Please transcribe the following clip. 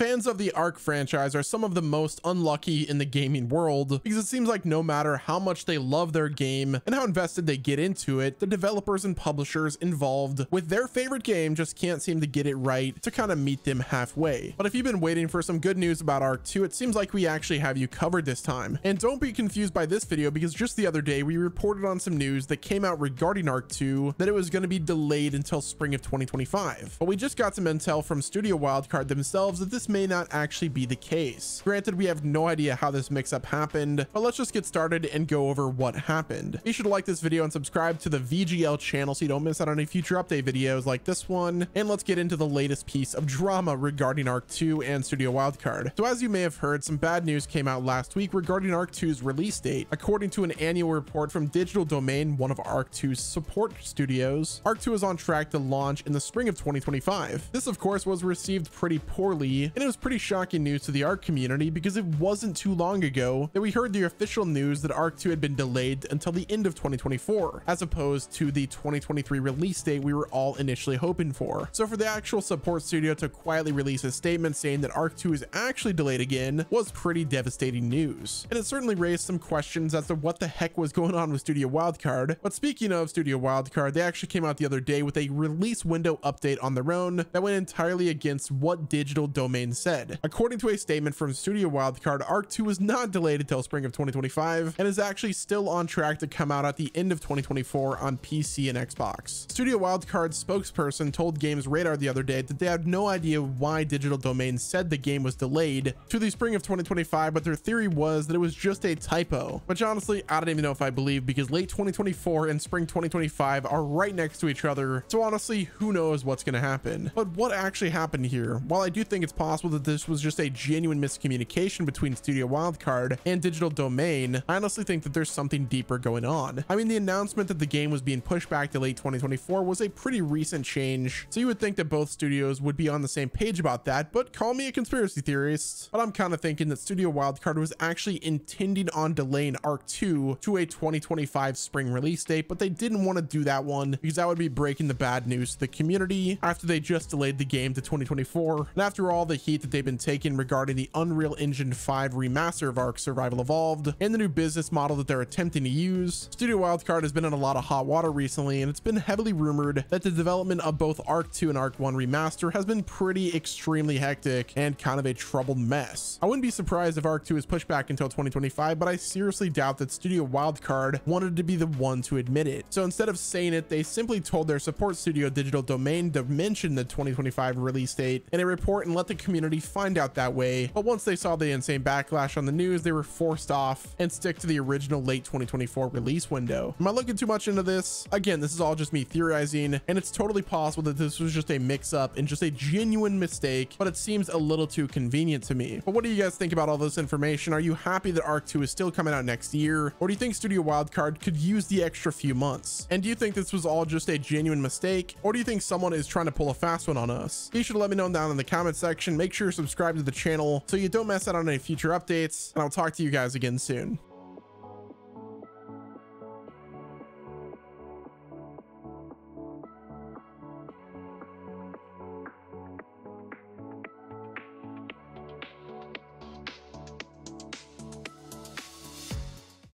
Fans of the Ark franchise are some of the most unlucky in the gaming world because it seems like no matter how much they love their game and how invested they get into it, the developers and publishers involved with their favorite game just can't seem to get it right to kind of meet them halfway. But if you've been waiting for some good news about Ark 2, it seems like we actually have you covered this time. And don't be confused by this video because just the other day we reported on some news that came out regarding Ark 2 that it was going to be delayed until spring of 2025. But we just got some intel from Studio Wildcard themselves that this may not actually be the case. Granted, we have no idea how this mix-up happened, but let's just get started and go over what happened. Be sure to like this video and subscribe to the VGL channel so you don't miss out on any future update videos like this one. And let's get into the latest piece of drama regarding Ark 2 and Studio Wildcard. So as you may have heard, some bad news came out last week regarding Ark 2's release date. According to an annual report from Digital Domain, one of Ark 2's support studios, Ark 2 is on track to launch in the spring of 2025. This of course was received pretty poorly and it was pretty shocking news to the Ark community because it wasn't too long ago that we heard the official news that Ark 2 had been delayed until the end of 2024 as opposed to the 2023 release date we were all initially hoping for. So for the actual support studio to quietly release a statement saying that Ark 2 is actually delayed again was pretty devastating news. And it certainly raised some questions as to what the heck was going on with Studio Wildcard. But speaking of Studio Wildcard, they actually came out the other day with a release window update on their own that went entirely against what Digital Domain said. According to a statement from Studio Wildcard, Ark 2 was not delayed until spring of 2025 and is actually still on track to come out at the end of 2024 on PC and Xbox. Studio Wildcard's spokesperson told Games Radar the other day that they had no idea why Digital Domain said the game was delayed to the spring of 2025, but their theory was that it was just a typo, which honestly, I don't even know if I believe because late 2024 and spring 2025 are right next to each other. So honestly, who knows what's going to happen. But what actually happened here? While I do think it's possible that this was just a genuine miscommunication between Studio Wildcard and Digital Domain, I honestly think that there's something deeper going on. I mean, the announcement that the game was being pushed back to late 2024 was a pretty recent change, so you would think that both studios would be on the same page about that, but call me a conspiracy theorist. But I'm kind of thinking that Studio Wildcard was actually intending on delaying Ark 2 to a 2025 spring release date, but they didn't want to do that one because that would be breaking the bad news to the community after they just delayed the game to 2024. And after all the heat that they've been taking regarding the Unreal Engine 5 remaster of Ark Survival Evolved and the new business model that they're attempting to use, Studio Wildcard has been in a lot of hot water recently, and it's been heavily rumored that the development of both Ark 2 and Ark 1 remaster has been pretty extremely hectic and kind of a troubled mess. I wouldn't be surprised if Ark 2 is pushed back until 2025, but I seriously doubt that Studio Wildcard wanted to be the one to admit it. So instead of saying it, they simply told their support studio Digital Domain to mention the 2025 release date in a report and let the community find out that way. But once they saw the insane backlash on the news, they were forced off and stick to the original late 2024 release window. Am I looking too much into this? Again, this is all just me theorizing, and it's totally possible that this was just a mix up and just a genuine mistake, but it seems a little too convenient to me. But what do you guys think about all this information? Are you happy that Ark 2 is still coming out next year? Or do you think Studio Wildcard could use the extra few months? And do you think this was all just a genuine mistake? Or do you think someone is trying to pull a fast one on us? Be sure to let me know down in the comment section. Make sure you're subscribed to the channel so you don't miss out on any future updates, and I'll talk to you guys again soon.